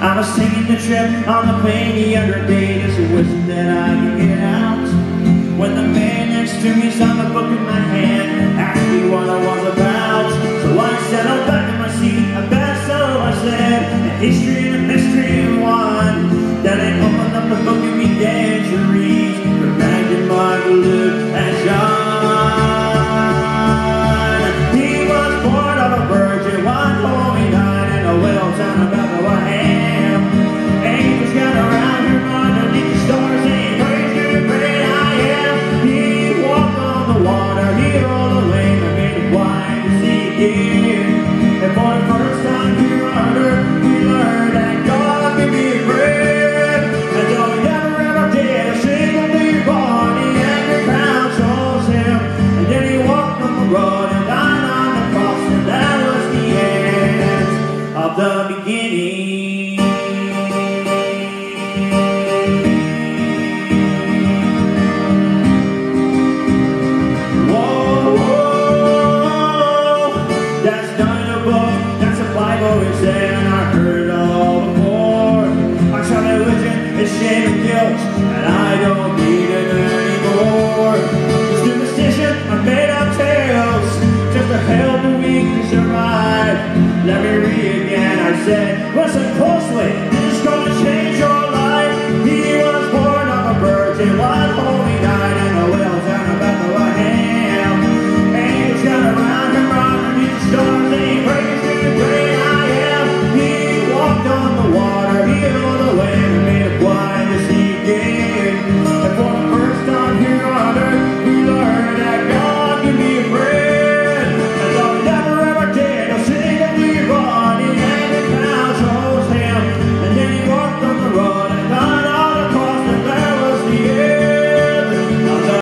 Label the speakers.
Speaker 1: I was taking the trip on the plane the other day. Just wishing that I could get out. When the man next to me saw the book in my hand Asked me what I was about. So I settled back in my seat, I passed so I said History And for the first time you heard her said, listen closely.